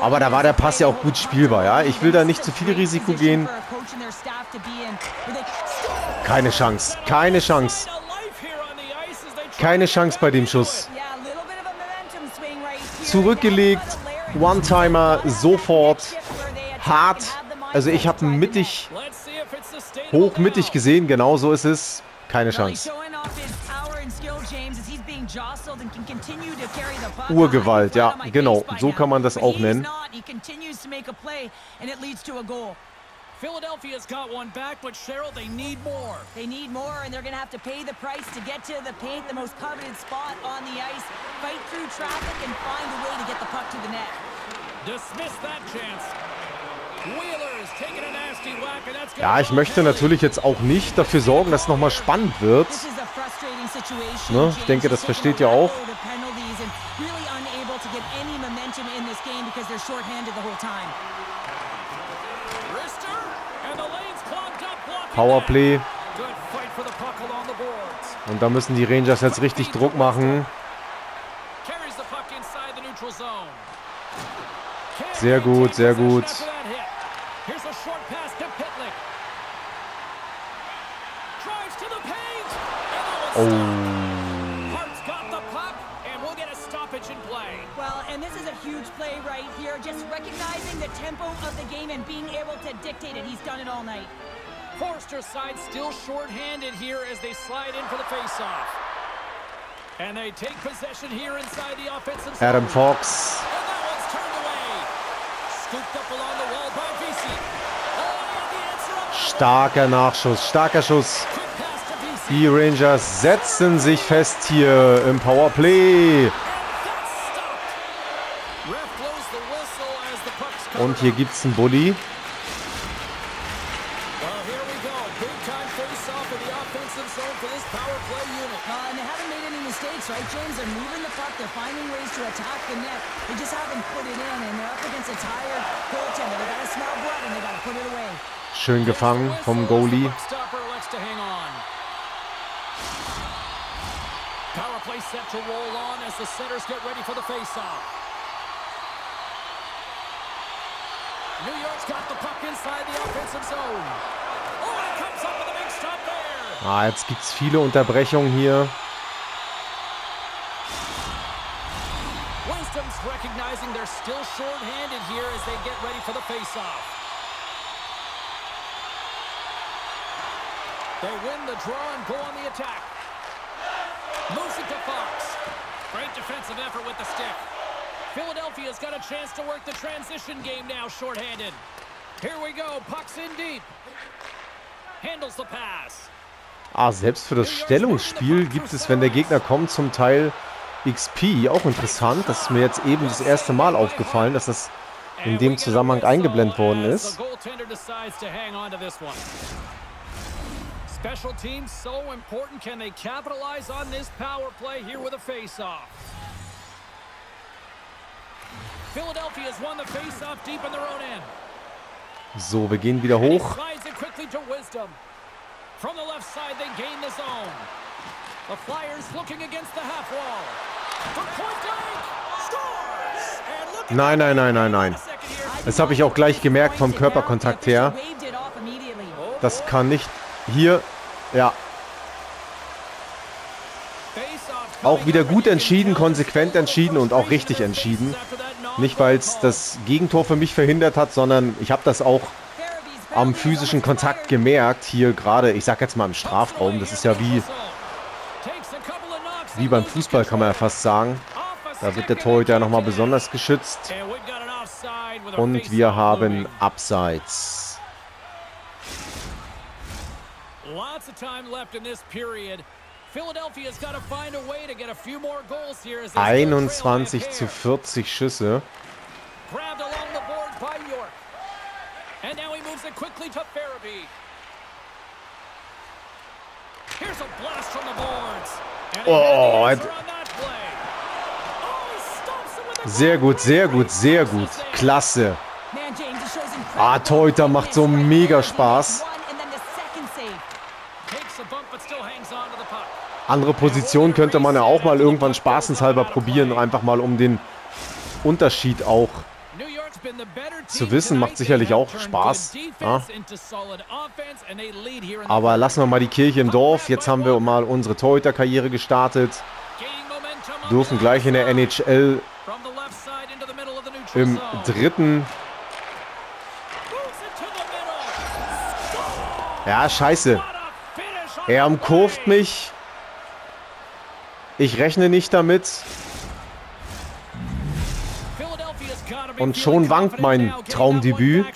[SPEAKER 2] Aber da war der Pass ja auch gut spielbar, ja. Ich will da nicht zu viel Risiko gehen. Keine Chance. Keine Chance. Keine Chance bei dem Schuss. Zurückgelegt. One-Timer. Sofort. Hart. Also ich habe mittig, hoch mittig gesehen. Genau so ist es. Keine Chance. Urgewalt, ja, genau. So kann man das auch nennen. Philadelphia's got one back, but Cheryl, they need more. They need more, and they're going to have to pay the price to get to the paint, the most coveted spot on the ice, fight through traffic, and find a way to get the puck to the net. Dismiss that chance. Ja, ich möchte natürlich jetzt auch nicht dafür sorgen, dass es nochmal spannend wird. Ne? Ich denke, das versteht ihr auch. Powerplay. Und da müssen die Rangers jetzt richtig Druck machen. Sehr gut, sehr gut. Oh. Play. Well, and this is a huge play right here. Just recognizing the tempo of the game and being able to dictate it. He's done it all night. Forster's side still short-handed here as they slide in for the face-off. And they take possession here inside the offensive zone. Adam Fox. And that one's turned away. Scooped up along the wall by VC. Oh, starker Nachschuss, starker Schuss. Die Rangers setzen sich fest hier im Powerplay. Und hier gibt es einen Bully. Schön gefangen vom Goalie. set to roll on as the centers get ready for the faceoff.
[SPEAKER 1] Ah, jetzt gibt es viele Unterbrechungen hier.
[SPEAKER 2] Wisdom's recognizing they're still short-handed here as they get ready for the face-off. They win the draw and go on the attack. Moves it to Fox. Great defensive effort with the stick. Philadelphia's got a chance to work the transition game now short-handed. Here we go. Puck's in deep. Handles the pass.
[SPEAKER 1] Ah, selbst für das Stellungsspiel gibt es, wenn der Gegner kommt, zum Teil XP. Auch interessant. Das ist mir jetzt eben das erste Mal aufgefallen, dass das in dem Zusammenhang eingeblendet worden ist.
[SPEAKER 2] Special teams so important. Can they capitalize on this power play here with a face-off? Philadelphia's won the face-off deep in their own end.
[SPEAKER 1] So, wir gehen wieder hoch.
[SPEAKER 2] From the left side, they gain the zone. The Flyers looking against the half wall. From point blank, scores!
[SPEAKER 1] Nein, nein, nein, nein, nein. Das habe ich auch gleich gemerkt vom Körperkontakt her. Das kann nicht hier. Ja, auch wieder gut entschieden, konsequent entschieden und auch richtig entschieden. Nicht, weil es das Gegentor für mich verhindert hat, sondern ich habe das auch am physischen Kontakt gemerkt. Hier gerade, ich sag jetzt mal im Strafraum. Das ist ja wie, wie beim Fußball, kann man ja fast sagen. Da wird der Torhüter ja nochmal besonders geschützt. Und wir haben Abseits.
[SPEAKER 2] Lots of time left in this period. Philadelphia's got to find a way to get a few more goals here as they still trail by a
[SPEAKER 1] 21 zu
[SPEAKER 2] pair.
[SPEAKER 1] 40 Schüsse.
[SPEAKER 2] Grabbed along the boards by York. And now he moves it quickly to Farabee. Here's a blast from the boards.
[SPEAKER 1] Oh, Sehr gut, sehr gut, sehr gut. Klasse. Ah, Torhüter macht so mega Spaß. Andere Position könnte man ja auch mal irgendwann spaßenshalber probieren, einfach mal um den Unterschied auch. Zu wissen macht sicherlich auch Spaß, ja.
[SPEAKER 2] the
[SPEAKER 1] Aber lassen wir mal die Kirche im Dorf. Jetzt haben wir mal unsere Torhüterkarriere gestartet. Dürfen gleich in der. NHL im dritten. Ja, scheiße. Er
[SPEAKER 2] play.
[SPEAKER 1] mich. Ich rechne nicht damit. Und schon wankt mein Traumdebüt.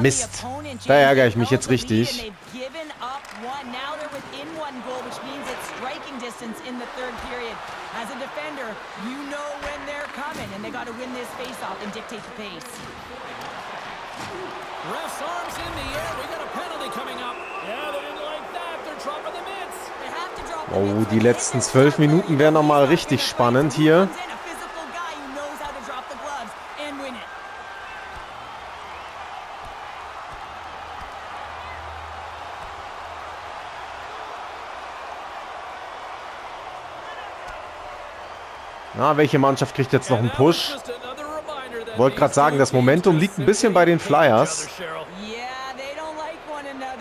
[SPEAKER 1] Mist. Da ärgere ich mich jetzt richtig.
[SPEAKER 2] Ref's arms in the air. We got a penalty coming up. Yeah, they didn't like that. They're dropping the mitts.
[SPEAKER 1] Oh, die letzten zwölf Minuten wären noch mal
[SPEAKER 3] face-off.
[SPEAKER 1] richtig spannend hier.
[SPEAKER 3] who comes in, A physical guy who knows how to drop the gloves and win it.
[SPEAKER 1] Na, welche Mannschaft kriegt jetzt noch einen Push? Wollte gerade sagen, das Momentum liegt ein bisschen bei den Flyers.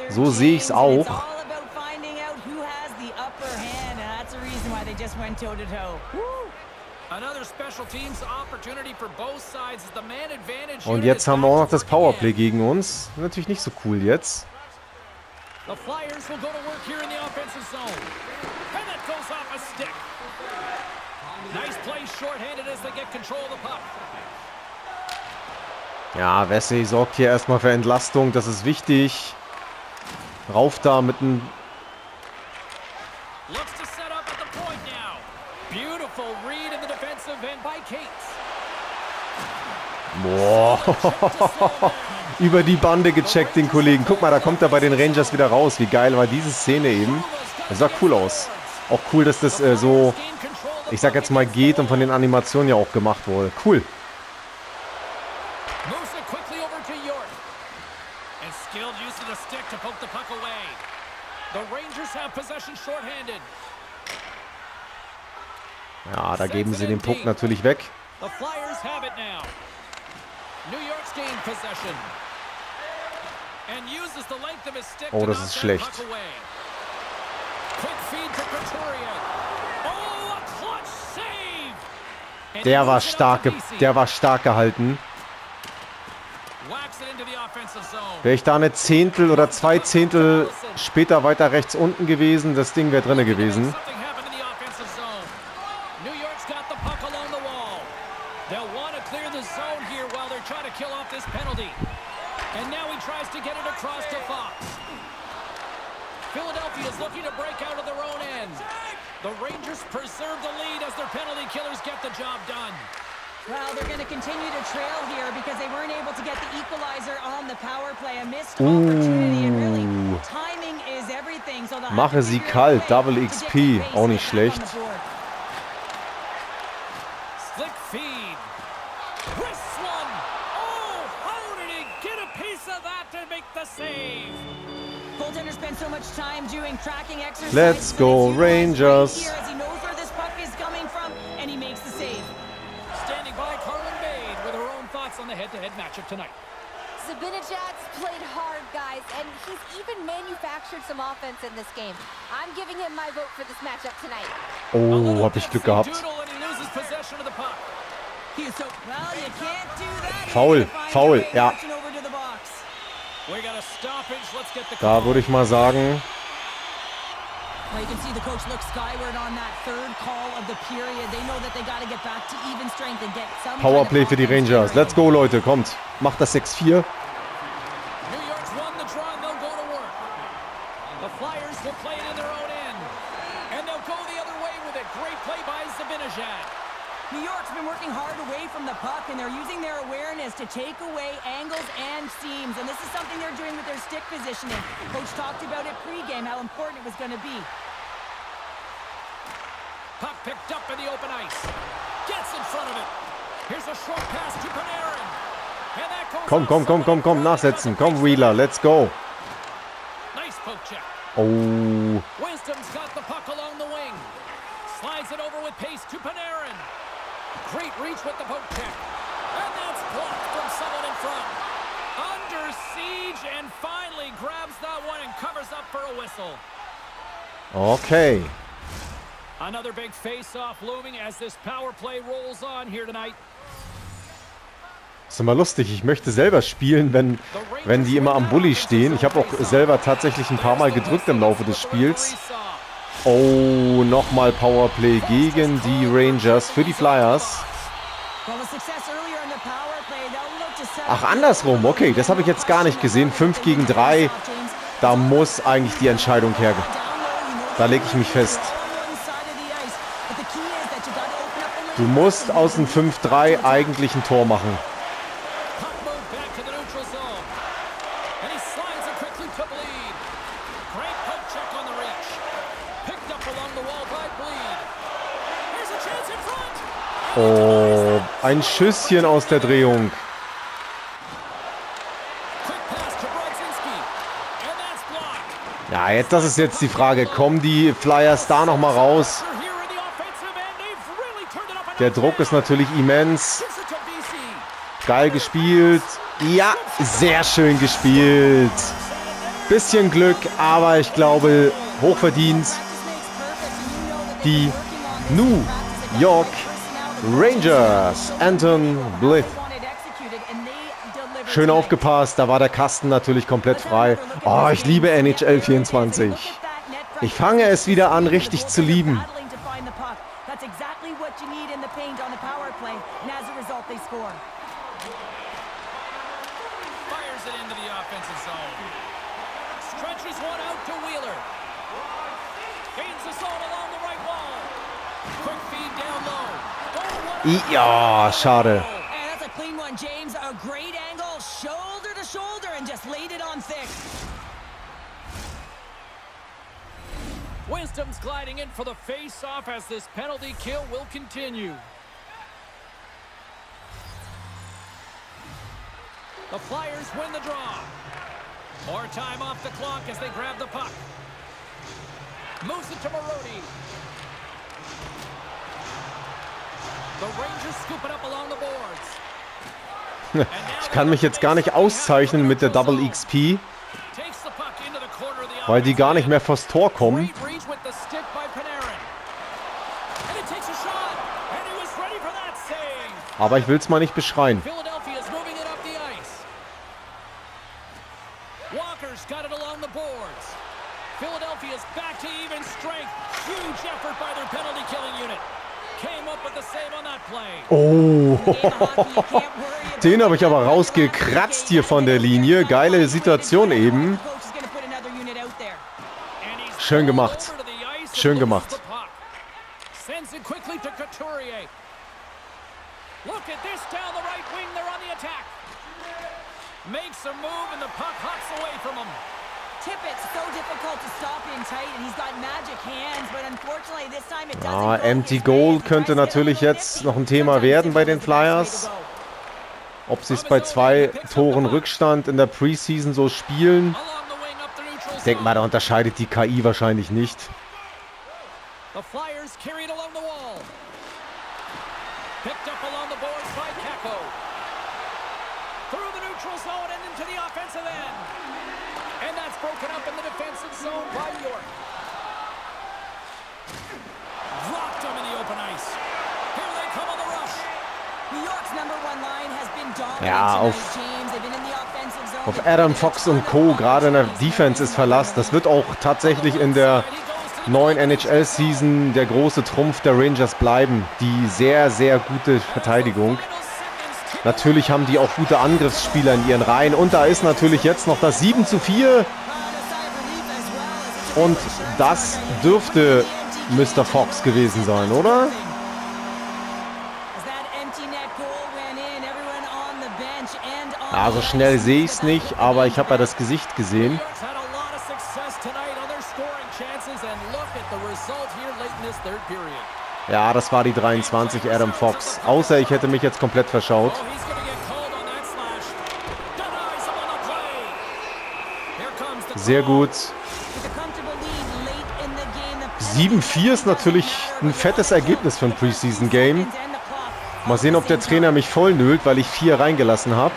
[SPEAKER 1] So sehe
[SPEAKER 3] and It's
[SPEAKER 1] auch. Und jetzt haben wir auch noch das Powerplay gegen uns. Natürlich nicht so cool jetzt.
[SPEAKER 2] Nice play shorthanded as they get control of the puck.
[SPEAKER 1] Ja, Wesley sorgt hier erstmal für Entlastung. Das ist wichtig. Rauf da mit einem... Boah. Über die Bande gecheckt, den Kollegen. Guck mal, da kommt er bei den Rangers wieder raus. Wie geil war diese Szene eben. Das sah cool aus. Auch cool, dass das äh, so, ich sag jetzt mal, geht und von den Animationen ja auch gemacht wurde. Cool. Ja, da geben sie den Puck natürlich weg. Oh, das ist schlecht.
[SPEAKER 2] puck away. Quick feed to Couturier. Oh, a clutch save! And he
[SPEAKER 1] Der war stark, der war stark gehalten. Wäre ich da eine Zehntel oder zwei Zehntel später weiter rechts unten gewesen, das Ding wäre drinne gewesen.
[SPEAKER 2] Something happened in the offensive zone. New York's got the puck along the wall. They'll want to clear the zone here while they're trying to kill off this penalty. And now he tries to get it across to Fox. Philadelphia is looking to break out of their own end. The Rangers preserve the lead as their penalty killers get the job done.
[SPEAKER 3] Well, they're going to continue to trail here because they weren't able to get the equalizer on the power play. A missed opportunity and really
[SPEAKER 1] Ooh.
[SPEAKER 3] timing is everything. So they'll have
[SPEAKER 1] Mache
[SPEAKER 3] to
[SPEAKER 1] sie
[SPEAKER 3] figure out a
[SPEAKER 1] kalt,
[SPEAKER 3] way
[SPEAKER 1] Double
[SPEAKER 3] to get
[SPEAKER 1] XP,
[SPEAKER 3] the pace
[SPEAKER 1] auch nicht
[SPEAKER 3] back on
[SPEAKER 1] schlecht.
[SPEAKER 3] the board.
[SPEAKER 2] Slick feed. Wrists one. Oh, how did he get a piece of that to make the save?
[SPEAKER 3] Goaltender spends so much time doing tracking exercises.
[SPEAKER 1] Let's
[SPEAKER 3] but
[SPEAKER 1] go,
[SPEAKER 3] it's utilized right
[SPEAKER 1] Rangers.
[SPEAKER 3] here as he knows where this puck is coming from, and he makes the save.
[SPEAKER 2] Standing by Carmen Bade with her own thoughts on the head-to-head matchup tonight.
[SPEAKER 4] Zabinajad's played hard, guys, and he's even manufactured some offense in this game. I'm giving him my vote for this matchup tonight.
[SPEAKER 1] Oh, hab ich Glück gehabt. Faul, faul, ja. Da würde ich mal sagen,
[SPEAKER 3] Well, you can see the coach look skyward on that third call of the period. They know that they got to get back to even strength and get some
[SPEAKER 1] Powerplay für die Rangers. Let's go, Leute, kommt. Macht das 6-4.
[SPEAKER 2] The
[SPEAKER 3] puck, and they're using their awareness to take away angles and seams. And this is something they're doing with their stick positioning. Coach talked about it pregame, how important it was going to be.
[SPEAKER 2] Puck picked up in the open ice. Gets in front of it. Here's a short pass to Panarin. And that goes
[SPEAKER 1] Komm,
[SPEAKER 2] off
[SPEAKER 1] komm, komm, komm, komm,
[SPEAKER 2] someone in front.
[SPEAKER 1] nachsetzen. Komm, Wheeler, let's go.
[SPEAKER 2] Nice poke check.
[SPEAKER 1] Oh,
[SPEAKER 2] Wisdom's got the puck along the wing. Slides it over with pace to Panarin. Great reach with the poke check. And that's blocked from someone in front. Under siege and finally grabs that one and covers up for a whistle.
[SPEAKER 1] okay.
[SPEAKER 2] Another big face-off looming as this power play rolls on here tonight.
[SPEAKER 1] Ist immer lustig. Ich möchte selber spielen, wenn, wenn die immer am Bulli stehen. Ich habe auch selber tatsächlich ein paar Mal gedrückt im Laufe des Spiels. Oh, nochmal Powerplay gegen die Rangers für die Flyers. Ach, andersrum. Okay, das habe ich jetzt gar nicht gesehen. 5 gegen 3. Da muss eigentlich die Entscheidung her. Da lege ich mich fest. Du musst aus dem 5-3 eigentlich ein Tor machen.
[SPEAKER 2] Puck moved back to the neutral zone. And he slides it quickly to Bleed. Great poke check on the reach. Picked up along the wall by Bleed. Here's a chance in front.
[SPEAKER 1] Oh, ein Schüsschen aus der Drehung. Ja, jetzt, das ist jetzt die Frage. Kommen die Flyers da nochmal raus? Der Druck ist natürlich immens. Geil gespielt. Ja, sehr schön gespielt. Bisschen Glück, aber ich glaube, hochverdient. Die New York Rangers. Anton Blyth. Schön aufgepasst, da war der Kasten natürlich komplett frei. Oh, ich liebe NHL 24. Ich fange es wieder an, richtig zu lieben.
[SPEAKER 2] Ah, oh, what
[SPEAKER 1] Ja, schade.
[SPEAKER 3] And that's a clean one, James. A great angle, shoulder to shoulder, and just laid it on thick.
[SPEAKER 2] Wisdom's gliding in for the face-off as this penalty kill will continue. The Flyers win the draw. More time off the clock as they grab the puck. Moves it to Marody.
[SPEAKER 1] Ich kann mich jetzt gar nicht auszeichnen mit der Double XP, weil die gar nicht mehr vors Tor kommen. Aber ich will es mal nicht beschreien. Philadelphia's back to even strength. Huge effort by their penalty killing unit. Came up with the save on that play. Oh, den habe ich aber rausgekratzt hier von der Linie. Geile Situation eben. Schön gemacht. Schön gemacht. Look at this down the right wing. They're on the attack. Makes a move and the puck hops away from him. Tippett's so difficult to stop in tight and he's got magic hands, but unfortunately this time it empty goal könnte natürlich jetzt noch ein Thema werden bei den Flyers. Ob sie es bei zwei Toren Rückstand in der Preseason so spielen. Ich denke mal, da unterscheidet die KI wahrscheinlich nicht. And that's broken up in the defensive zone by York. Dropped him in the open ice. Here they come on the rush. New York's number one line has been dominant ja, auf, auf Adam Fox und Co. gerade in der Defense ist Verlass. Das wird auch tatsächlich in der neuen NHL-Season der große Trumpf der Rangers bleiben. Die sehr, sehr gute Verteidigung. Natürlich haben die auch gute Angriffsspieler in ihren Reihen. Und da ist natürlich jetzt noch das 7 zu 4. Und das dürfte Mr. Fox gewesen sein, oder? Ja, so schnell sehe ich es nicht, aber ich habe ja das Gesicht gesehen. Ja, das war die 23, Adam Fox. Außer ich hätte mich jetzt komplett verschaut. Sehr gut. 7-4 ist natürlich ein fettes Ergebnis für ein Preseason-Game. Mal sehen, ob der Trainer mich voll nölt, weil ich 4 reingelassen habe.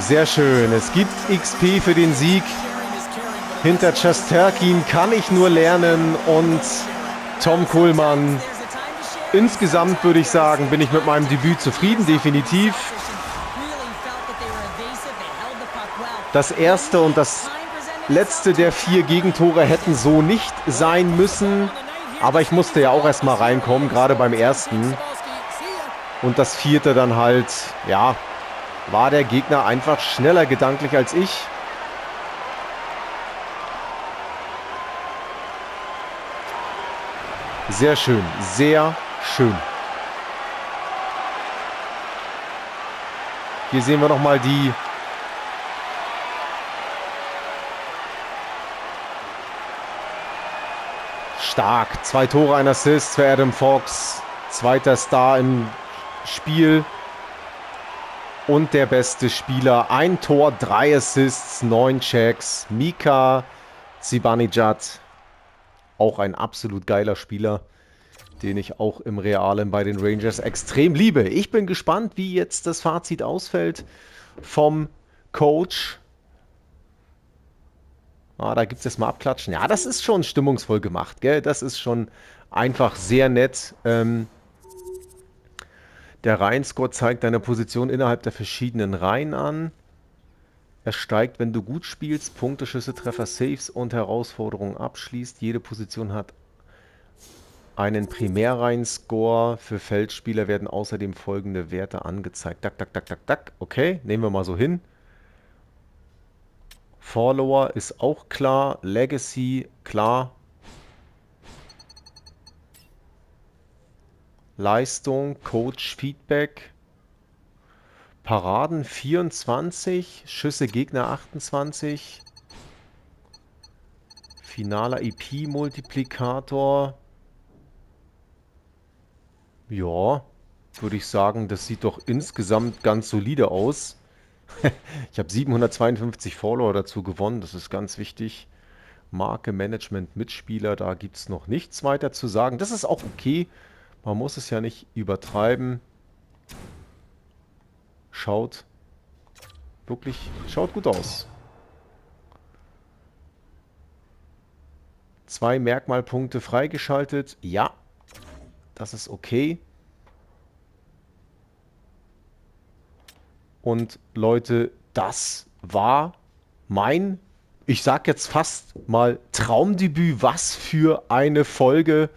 [SPEAKER 1] Sehr schön. Es gibt XP für den Sieg. Hinter Chasterkin kann ich nur lernen und Tom Kohlmann. Insgesamt würde ich sagen, bin ich mit meinem Debüt zufrieden, definitiv. Das erste und das letzte der vier Gegentore hätten so nicht sein müssen. Aber ich musste ja auch erstmal reinkommen, gerade beim ersten. Und das vierte dann halt, ja, war der Gegner einfach schneller gedanklich als ich. Sehr schön, sehr schön. Hier sehen wir nochmal die stark. Zwei Tore, ein Assist für Adam Fox. Zweiter Star im Spiel. Und der beste Spieler. Ein Tor, drei Assists, neun Checks. Mika Zibanejad auch ein absolut geiler Spieler, den ich auch im Realen bei den Rangers extrem liebe. Ich bin gespannt, wie jetzt das Fazit ausfällt vom Coach. Ah, da gibt es jetzt mal Abklatschen. Ja, das ist schon stimmungsvoll gemacht, gell? Das ist schon einfach sehr nett. Ähm, der Reihen-Score zeigt deine Position innerhalb der verschiedenen Reihen an. Er steigt, wenn du gut spielst, Punkte, Schüsse, Treffer, Saves und Herausforderungen abschließt. Jede Position hat einen Primärreihen-Score. Für Feldspieler werden außerdem folgende Werte angezeigt. Dack, dack, dack, dack, dack. Okay, nehmen wir mal so hin. Follower ist auch klar. Legacy, klar. Leistung, Coach, Feedback. Paraden 24, Schüsse Gegner 28. Finaler EP-Multiplikator. Ja, würde ich sagen, das sieht doch insgesamt ganz solide aus. ich habe 752 Follower dazu gewonnen, das ist ganz wichtig. Marke, Management, Mitspieler, da gibt es noch nichts weiter zu sagen. Das ist auch okay. Man muss es ja nicht übertreiben. Schaut wirklich, schaut gut aus. Zwei Merkmalpunkte freigeschaltet. Ja, das ist okay. Und Leute, das war mein, ich sag jetzt fast mal Traumdebüt. Was für eine Folge.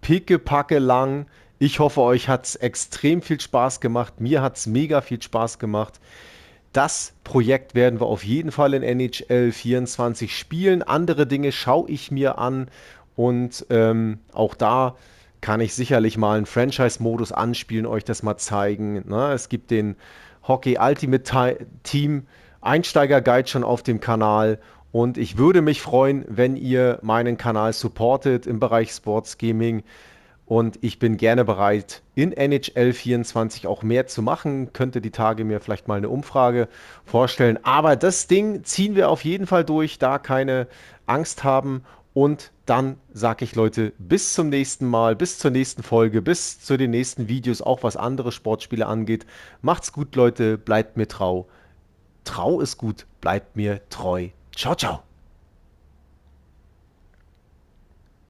[SPEAKER 1] Pickepacke lang. Ich hoffe, euch hat es extrem viel Spaß gemacht. Mir hat es mega viel Spaß gemacht. Das Projekt werden wir auf jeden Fall in NHL 24 spielen. Andere Dinge schaue ich mir an und ähm, auch da kann ich sicherlich mal einen Franchise-Modus anspielen, euch das mal zeigen. Na, es gibt den Hockey Ultimate Team Einsteiger Guide schon auf dem Kanal und ich würde mich freuen, wenn ihr meinen Kanal supportet im Bereich Sports Gaming. Und ich bin gerne bereit, in NHL 24 auch mehr zu machen. Könnte die Tage mir vielleicht mal eine Umfrage vorstellen. Aber das Ding ziehen wir auf jeden Fall durch, da keine Angst haben. Und dann sage ich Leute, bis zum nächsten Mal, bis zur nächsten Folge, bis zu den nächsten Videos, auch was andere Sportspiele angeht. Macht's gut, Leute, bleibt mir trau. Trau ist gut, bleibt mir treu. Ciao, ciao.